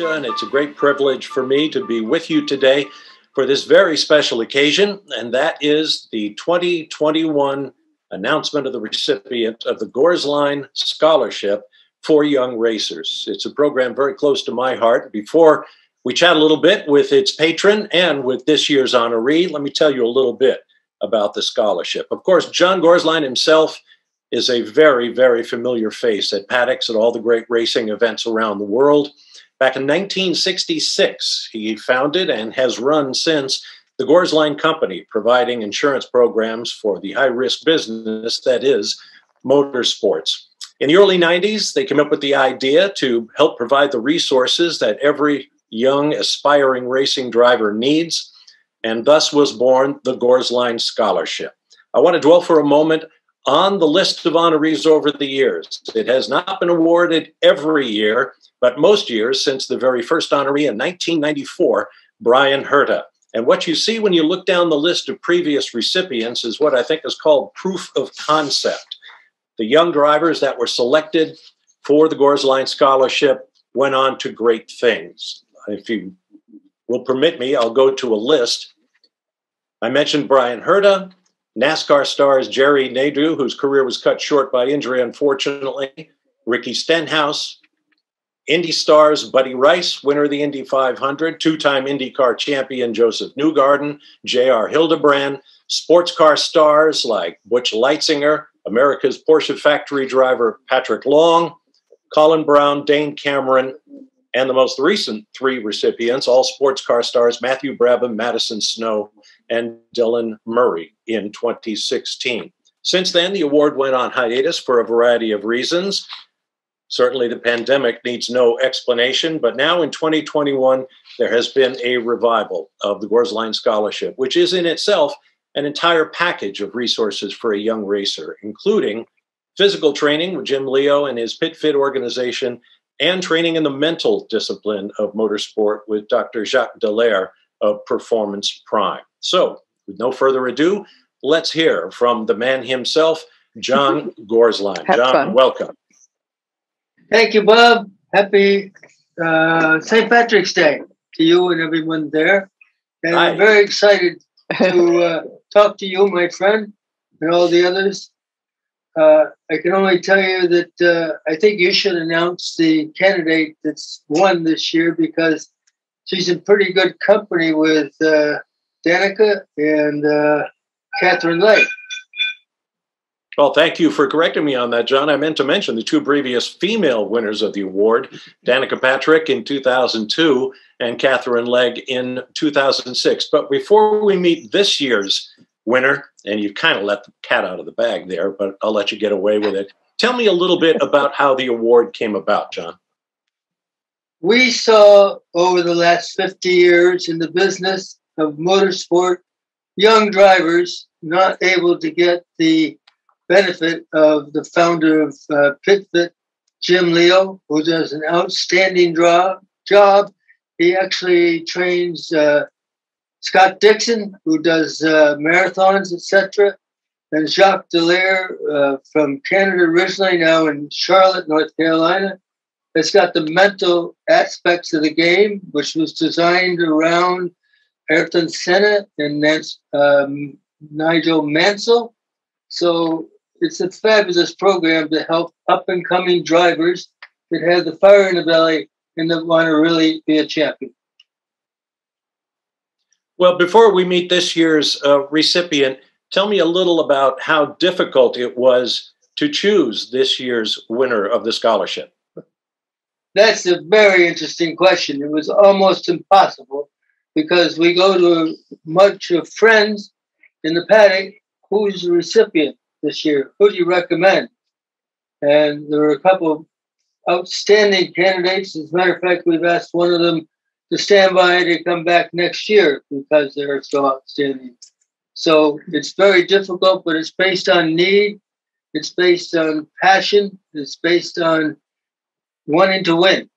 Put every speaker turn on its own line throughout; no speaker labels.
And it's a great privilege for me to be with you today for this very special occasion, and that is the 2021 announcement of the recipient of the Gorsline Scholarship for Young Racers. It's a program very close to my heart. Before we chat a little bit with its patron and with this year's honoree, let me tell you a little bit about the scholarship. Of course, John Gorsline himself is a very, very familiar face at paddocks at all the great racing events around the world. Back in 1966, he founded and has run since the Gorsline Company, providing insurance programs for the high risk business that is motorsports. In the early 90s, they came up with the idea to help provide the resources that every young, aspiring racing driver needs, and thus was born the Gorsline Scholarship. I want to dwell for a moment on the list of honorees over the years. It has not been awarded every year, but most years since the very first honoree in 1994, Bryan Herta. And what you see when you look down the list of previous recipients is what I think is called proof of concept. The young drivers that were selected for the Gorsline Scholarship went on to great things. If you will permit me, I'll go to a list. I mentioned Bryan Herta, NASCAR stars Jerry Nadeau, whose career was cut short by injury, unfortunately, Ricky Stenhouse, Indy stars Buddy Rice, winner of the Indy 500, two time IndyCar champion Josef Newgarden, J.R. Hildebrand, sports car stars like Butch Leitzinger, America's Porsche factory driver Patrick Long, Colin Braun, Dane Cameron, and the most recent three recipients, all sports car stars Matthew Brabham, Madison Snow, and Dylan Murry in 2016. Since then, the award went on hiatus for a variety of reasons. Certainly, the pandemic needs no explanation, but now in 2021, there has been a revival of the Gorsline Scholarship, which is in itself an entire package of resources for a young racer, including physical training with Jim Leo and his Pit Fit organization, and training in the mental discipline of motorsport with Dr. Jacques Dallaire of Performance Prime. So, with no further ado, let's hear from the man himself, John Gorsline. John, fun. welcome.
Thank you, Bob. Happy uh, St. Patrick's Day to you and everyone there. And Hi. I'm very excited to uh, talk to you, my friend, and all the others. Uh, I can only tell you that uh, I think you should announce the candidate that's won this year because she's in pretty good company with uh, Danica and uh, Katherine Legge.
Well, thank you for correcting me on that, John. I meant to mention the two previous female winners of the award Danica Patrick in 2002 and Katherine Legge in 2006. But before we meet this year's winner, and you've kind of let the cat out of the bag there, but I'll let you get away with it. Tell me a little bit about how the award came about, John.
We saw over the last 50 years in the business of motorsport young drivers not able to get the benefit of the founder of uh, PitFit, Jim Leo, who does an outstanding job. job. He actually trains uh, Scott Dixon, who does uh, marathons, etc., and Jacques Dallaire uh, from Canada originally, now in Charlotte, North Carolina. It's got the mental aspects of the game, which was designed around Ayrton Senna and Nance, um, Nigel Mansell. So it's a fabulous program to help up and coming drivers that have the fire in the belly and that want to really be a champion.
Well, before we meet this year's uh, recipient, tell me a little about how difficult it was to choose this year's winner of the scholarship.
That's a very interesting question. It was almost impossible because we go to a bunch of friends in the paddock. Who's the recipient this year? Who do you recommend? And there were a couple outstanding candidates. As a matter of fact, we've asked one of them to stand by to come back next year because they're so outstanding. So it's very difficult, but it's based on need. It's based on passion. It's based on wanting to win.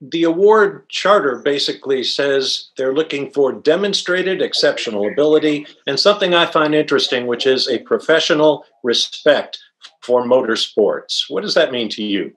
The award charter basically says they're looking for demonstrated exceptional ability and something I find interesting, which is a professional respect for motorsports. What does that mean to you?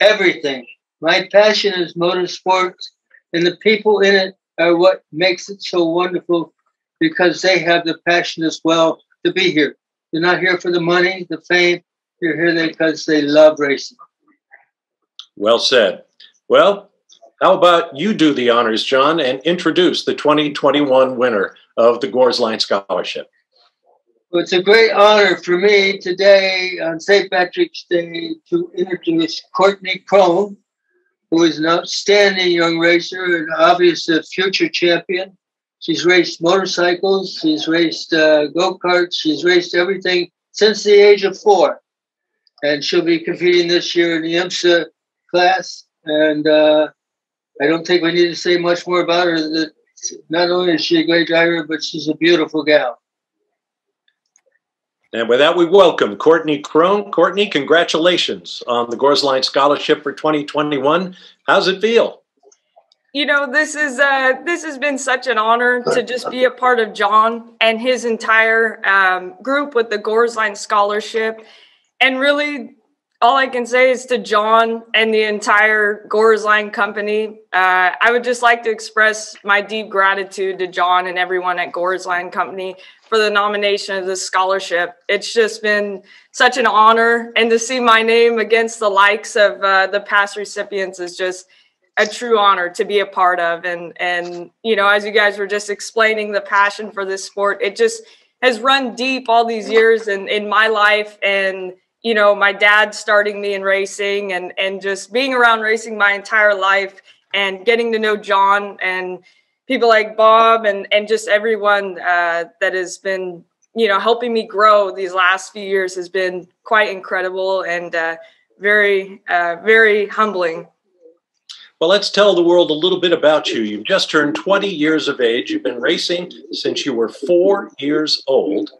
Everything My passion is motorsports, and the people in it are what makes it so wonderful because they have the passion as well to be here. They're not here for the money, the fame. They're here because they love racing.
Well said. Well, how about you do the honors, John, and introduce the 2021 winner of the Gorsline Scholarship?
Well, it's a great honor for me today on St. Patrick's Day to introduce Courtney Crone, who is an outstanding young racer and obviously a future champion. She's raced motorcycles, she's raced uh, go karts, she's raced everything since the age of four. And she'll be competing this year in the IMSA class. And uh, I don't think we need to say much more about her. That not only is she a great driver, but she's a beautiful gal.
And with that, we welcome Courtney Crone. Courtney, congratulations on the Gorsline Scholarship for 2021. How's it feel?
You know, this is uh, this has been such an honor to just be a part of John and his entire um, group with the Gorsline Scholarship, and really all I can say is to John and the entire Gorsline company, uh, I would just like to express my deep gratitude to John and everyone at Gorsline Company for the nomination of this scholarship. It's just been such an honor, and to see my name against the likes of uh, the past recipients is just a true honor to be a part of. And and you know, as you guys were just explaining the passion for this sport, it just has run deep all these years in in my life and you know, my dad starting me in racing and and just being around racing my entire life and getting to know John and people like Bob and and just everyone uh, that has been you know helping me grow these last few years has been quite incredible and uh, very uh, very humbling.
Well, let's tell the world a little bit about you. You've just turned 20 years of age. You've been racing since you were four years old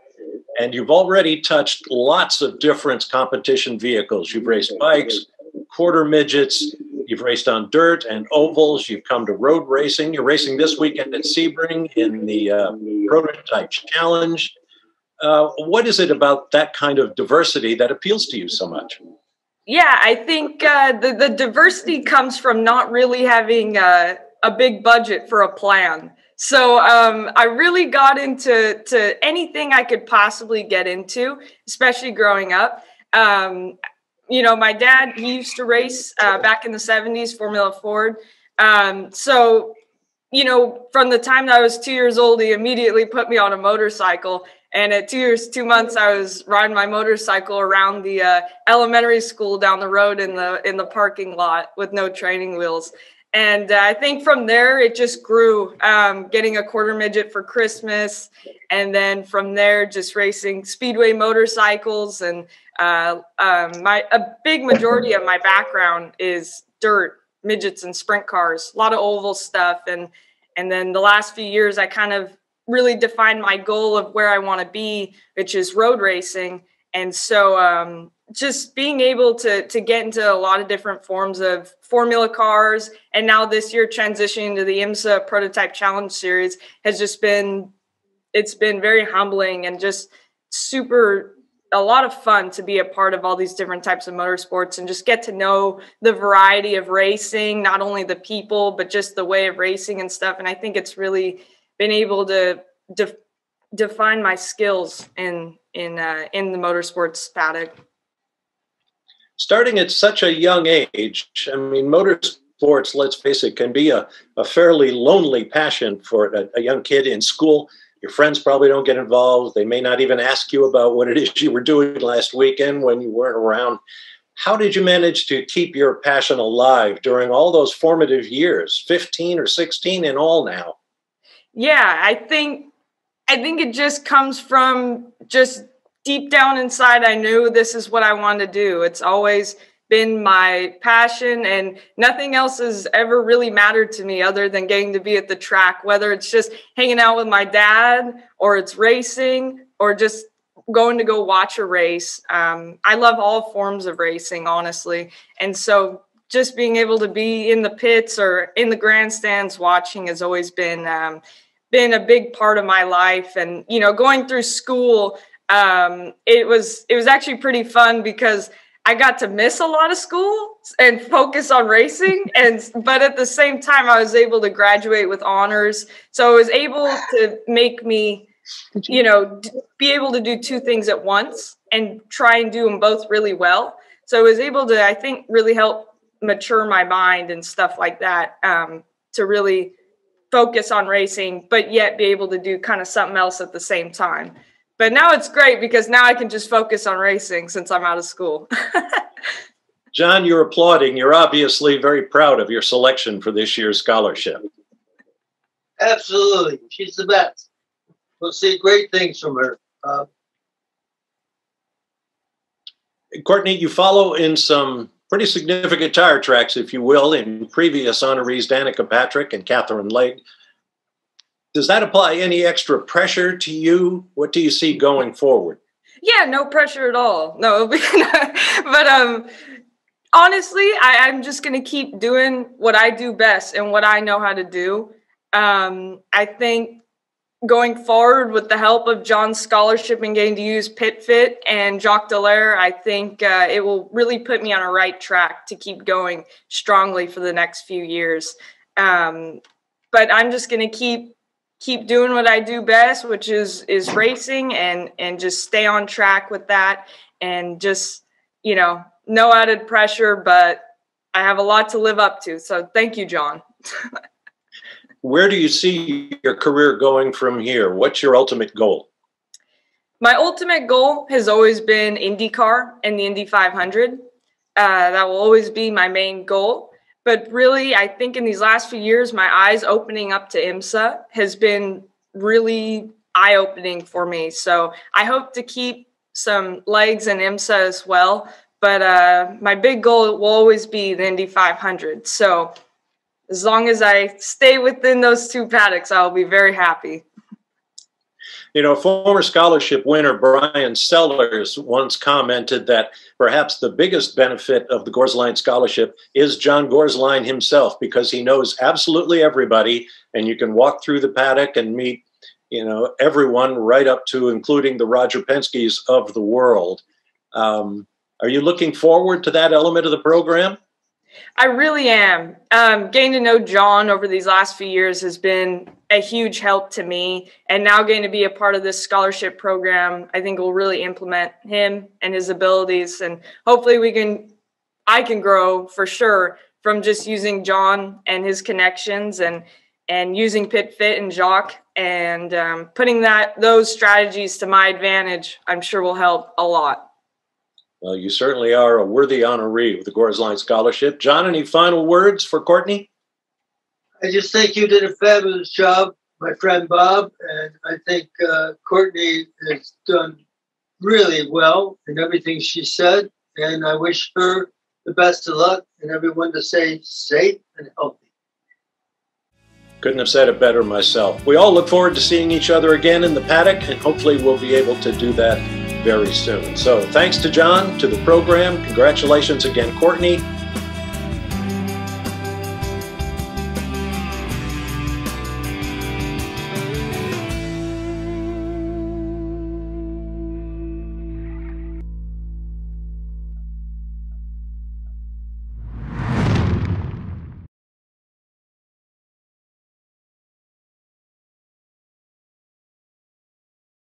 and you've already touched lots of different competition vehicles. You've raced bikes, quarter midgets, you've raced on dirt and ovals, you've come to road racing. You're racing this weekend at Sebring in the uh, Prototype Challenge. Uh, what is it about that kind of diversity that appeals to you so much?
Yeah, I think uh, the, the diversity comes from not really having a big budget for a plan. So um, I really got into to anything I could possibly get into, especially growing up. Um, you know, my dad he used to race uh, back in the '70s, Formula Ford. Um, so, you know, from the time that I was two years old, he immediately put me on a motorcycle. And at two years, two months, I was riding my motorcycle around the uh, elementary school down the road in the in the parking lot with no training wheels and uh, I think from there it just grew. Um, getting a quarter midget for Christmas, and then from there just racing speedway motorcycles. And uh, um, my a big majority of my background is dirt, midgets, and sprint cars. A lot of oval stuff, and and then the last few years I kind of really defined my goal of where I want to be, which is road racing. And so um, just being able to to get into a lot of different forms of formula cars. And now this year transitioning to the IMSA prototype challenge series has just been it's been very humbling and just super a lot of fun to be a part of all these different types of motorsports and just get to know the variety of racing not only the people but just the way of racing and stuff. And i think it's really been able to de- define my skills in in uh, in the motorsports paddock
starting at such a young age, I mean, motorsports, let's face it, can be a, a fairly lonely passion for a, a, young kid in school. Your friends probably don't get involved. They may not even ask you about what it is you were doing last weekend when you weren't around. How did you manage to keep your passion alive during all those formative years, 15 or 16 in all now?
Yeah, I think I think it just comes from just deep down inside, I knew this is what I wanted to do. It's always been my passion, and nothing else has ever really mattered to me other than getting to be at the track, whether it's just hanging out with my dad, or it's racing, or just going to go watch a race. Um, I love all forms of racing, honestly. And so just being able to be in the pits or in the grandstands watching has always been um, been a big part of my life and you know going through school um, it was it was actually pretty fun because I got to miss a lot of school and focus on racing and but at the same time I was able to graduate with honors. So it was able to make me you know be able to do two things at once and try and do them both really well. So I was able to I think really help mature my mind and stuff like that um, to really focus on racing but yet be able to do kind of something else at the same time. But now it's great because now I can just focus on racing since I'm out of school.
John, you're applauding. You're obviously very proud of your selection for this year's scholarship.
Absolutely. She's the best. We'll see great things from her. Uh,
Courtney, you follow in some pretty significant tire tracks, if you will, in previous honorees Danica Patrick and Katherine Legge. Does that apply any extra pressure to you? What do you see going forward?
Yeah, no pressure at all. No, but um, honestly, I, am just gonna keep doing what I do best and what I know how to do. Um, I think going forward with the help of John's scholarship and getting to use PitFit and Jacques Dallaire, I think uh, it will really put me on a right track to keep going strongly for the next few years. Um, but I'm just going to keep keep doing what I do best, which is is racing and and just stay on track with that and just you know no added pressure, but I have a lot to live up to. So thank you, John.
Where do you see your career going from here? What's your ultimate goal?
My ultimate goal has always been IndyCar and the Indy 500. Uh, that will always be my main goal. But really, I think in these last few years, my eyes opening up to IMSA has been really eye opening for me. So I hope to keep some legs in IMSA as well. But uh, my big goal will always be the Indy 500. So as long as I stay within those two paddocks, I'll be very happy.
You know, former scholarship winner Bryan Sellers once commented that perhaps the biggest benefit of the Gorsline Scholarship is John Gorsline himself because he knows absolutely everybody, and you can walk through the paddock and meet, you know, everyone right up to including the Roger Penske's of the world. Um, are you looking forward to that element of the program?
I really am. Um, getting to know John over these last few years has been a huge help to me. And now getting to be a part of this scholarship program, I think will really implement him and his abilities. And hopefully we can, I can grow for sure from just using John and his connections and, and using Pit Fit and Jacques and um, putting that those strategies to my advantage, I'm sure will help a lot.
Well, you certainly are a worthy honoree with the Gorsline Scholarship. John, any final words for Courtney?
I just think you did a fabulous job, my friend Bob, and I think uh, Courtney has done really well in everything she said, and I wish her the best of luck and everyone to stay safe and healthy.
Couldn't have said it better myself. We all look forward to seeing each other again in the paddock, and hopefully we'll be able to do that very soon. So thanks to John, to the program. Congratulations again, Courtney.